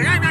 ¡Ah,